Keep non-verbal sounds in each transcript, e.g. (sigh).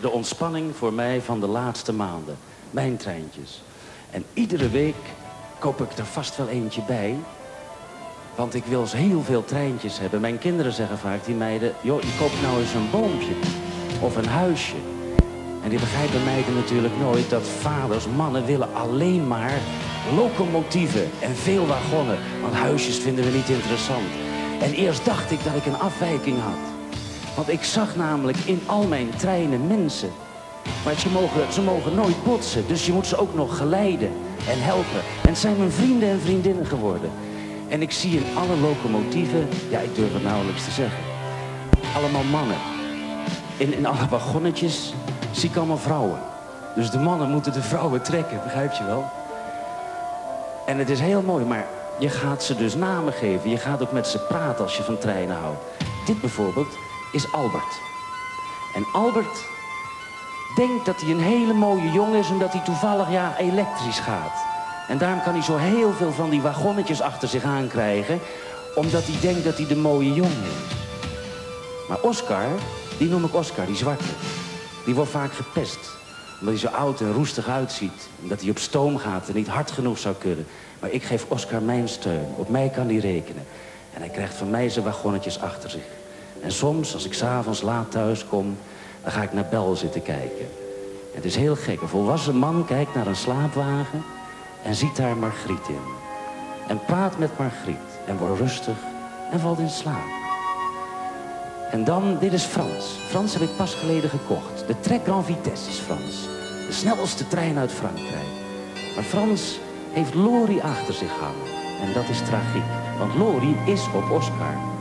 de ontspanning voor mij van de laatste maanden. Mijn treintjes. En iedere week koop ik er vast wel eentje bij. Want ik wil heel veel treintjes hebben. Mijn kinderen zeggen vaak, die meiden... joh, je koopt nou eens een boompje. Of een huisje. En die begrijpen meiden natuurlijk nooit dat vaders, mannen willen alleen maar locomotieven en veel wagonnen. Want huisjes vinden we niet interessant. En eerst dacht ik dat ik een afwijking had. Want ik zag namelijk in al mijn treinen mensen. Maar ze mogen, ze mogen nooit botsen, dus je moet ze ook nog geleiden en helpen. En het zijn mijn vrienden en vriendinnen geworden. En ik zie in alle locomotieven, ja ik durf het nauwelijks te zeggen, allemaal mannen. In, in alle wagonnetjes zie ik allemaal vrouwen. Dus de mannen moeten de vrouwen trekken, begrijp je wel? En het is heel mooi, maar je gaat ze dus namen geven. Je gaat ook met ze praten als je van treinen houdt. Dit bijvoorbeeld is Albert. En Albert denkt dat hij een hele mooie jongen is... omdat hij toevallig ja, elektrisch gaat. En daarom kan hij zo heel veel van die wagonnetjes achter zich aankrijgen... omdat hij denkt dat hij de mooie jongen is. Maar Oscar, die noem ik Oscar, die zwarte... die wordt vaak gepest omdat hij zo oud en roestig uitziet. Omdat hij op stoom gaat en niet hard genoeg zou kunnen. Maar ik geef Oscar mijn steun. Op mij kan hij rekenen. En hij krijgt van mij zijn wagonnetjes achter zich. En soms, als ik s'avonds laat thuis kom, dan ga ik naar Bel zitten kijken. het is heel gek. Een volwassen man kijkt naar een slaapwagen en ziet daar Margriet in. En praat met Margriet en wordt rustig en valt in slaap. En dan, dit is Frans. Frans heb ik pas geleden gekocht. De Trek Grand Vitesse is Frans. De snelste trein uit Frankrijk. Maar Frans heeft Lori achter zich hangen. En dat is tragiek. Want Lori is op Oscar.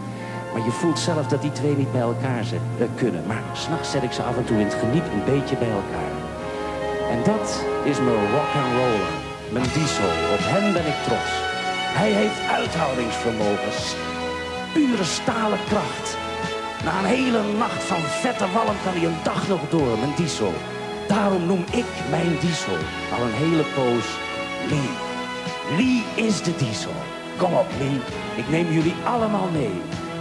Maar je voelt zelf dat die twee niet bij elkaar zet, uh, kunnen. Maar s'nachts zet ik ze af en toe in het geniep een beetje bij elkaar. En dat is mijn rock and roller. Mijn diesel. Op hem ben ik trots. Hij heeft uithoudingsvermogens. Pure stalen kracht. Na een hele nacht van vette walm kan hij een dag nog door, mijn diesel. Daarom noem ik mijn diesel al een hele poos Lee. Lee is de diesel. Kom op, Lee. Ik neem jullie allemaal mee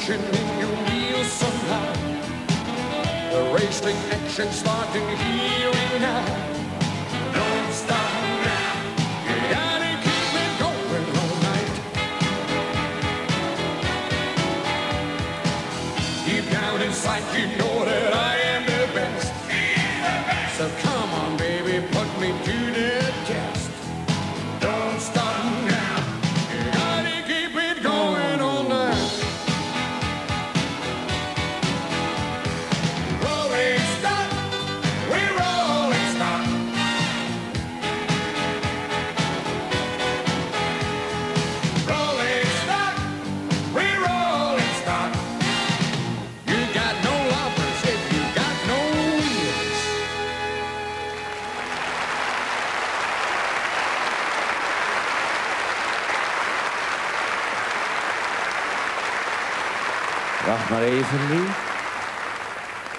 functioning, you kneel somehow. The racing action starting here and now.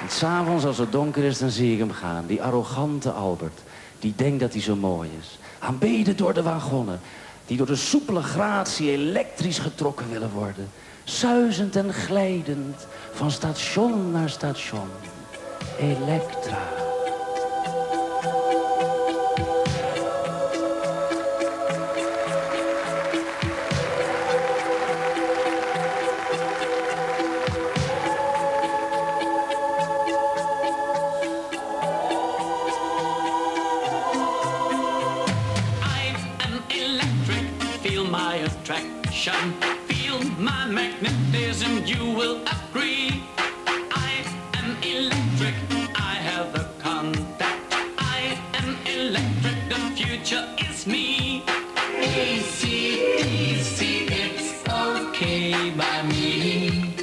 S'avonds als het donker is, dan zie ik hem gaan. Die arrogante Albert. Die denkt dat hij zo mooi is. Aanbeden door de wagonnen. Die door de soepele gratie elektrisch getrokken willen worden. Zuizend en glijdend. Van station naar station. Elektra. My magnetism, you will agree. I am electric, I have the contact. I am electric, the future is me. AC, DC, it's okay by me.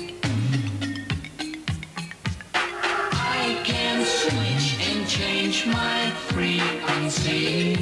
I can switch and change my frequency.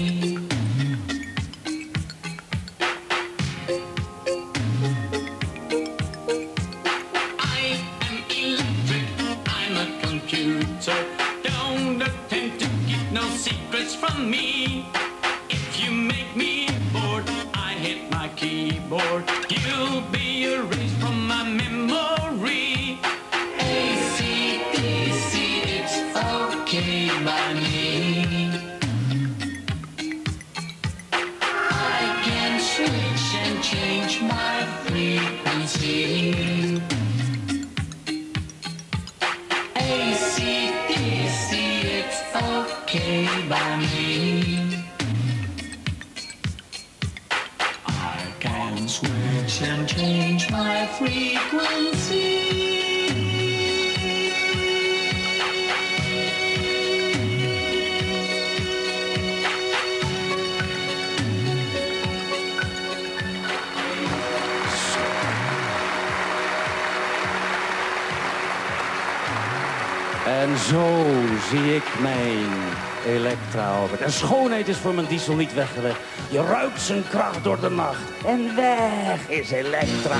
En zo zie ik mijn Elektra over. En schoonheid is voor mijn diesel niet weggelegd. Je ruikt zijn kracht door de nacht. En weg is Elektra.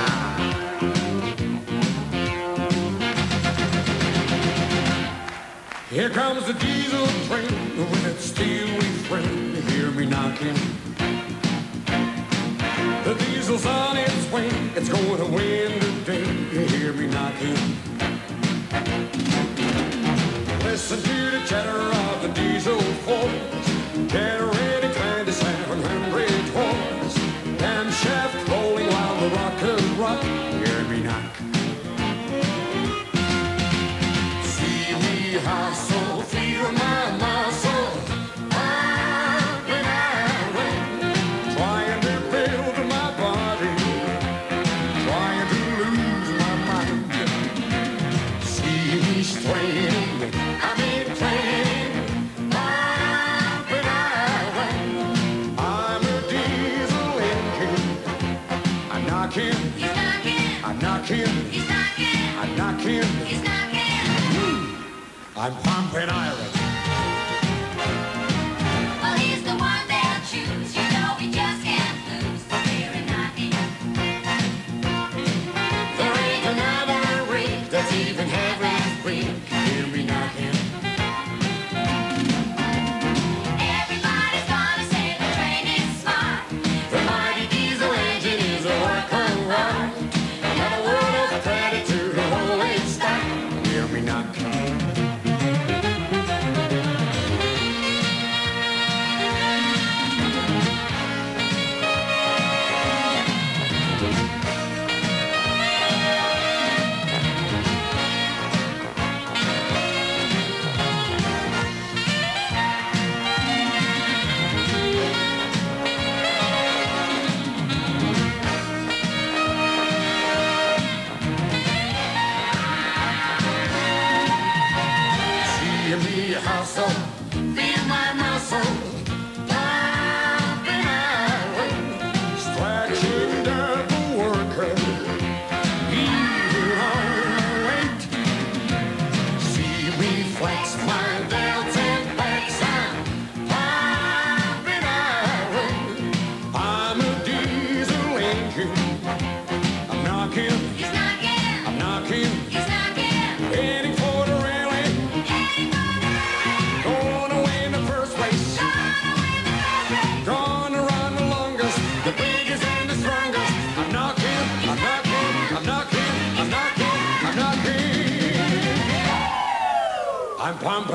Here comes the diesel train with its steel refrain. Hear me knocking. The diesel's on its way. It's going to win today. Hear me knocking. Listen to the chatter of the diesel. Get knocking, I'm knocking, he's knocking, I'm knocking. he's knocking. Hmm. I'm pumping iron. Well, he's the one they'll choose. You know he just can't lose. We're knocking. There ain't another rig that's even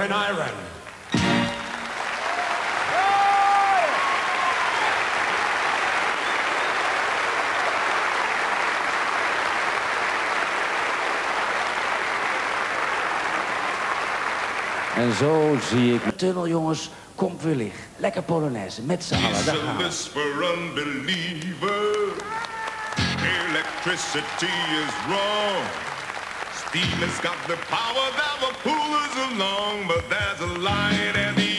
when Iran. En zo zie ik... Tunnel, jongens, komt weer licht. Lekker Polonaise, met z'n allen. Daar gaan we. Electricity is wrong. Demons got the power that will pull us along, but there's a light at the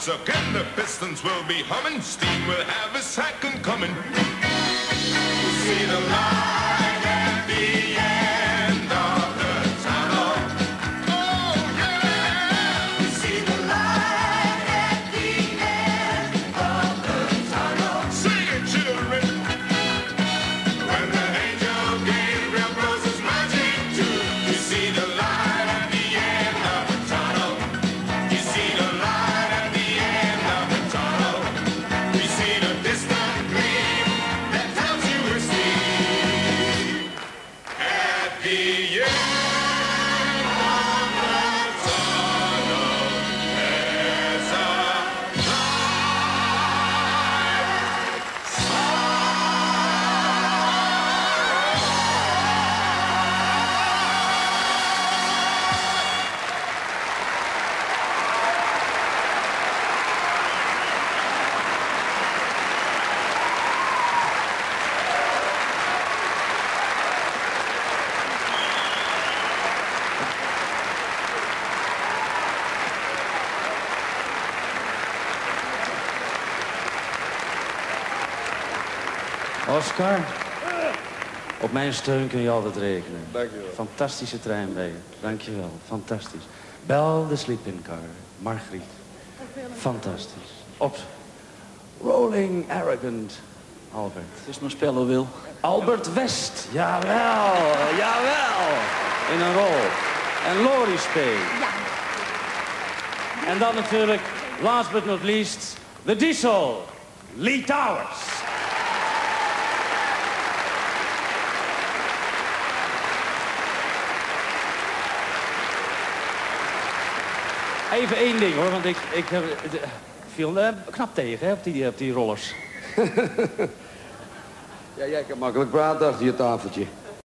once again the Pistons will be humming. Steam will have a second coming. See the light. Oscar, op mijn steun kun je altijd rekenen. Dankjewel. Fantastische je, Dankjewel, fantastisch. Bel de sleeping car, Margriet. Fantastisch. Op. Rolling Arrogant, Albert. Het is spel spellen, Wil. Albert West, jawel, jawel. In een rol. En Lori speelt. Ja. En dan natuurlijk, last but not least, de diesel, Lee Towers. Even één ding hoor, want ik, ik eh, heb, viel eh, knap tegen op, die, op die rollers. (laughs) ja, jij kan makkelijk praten achter je tafeltje.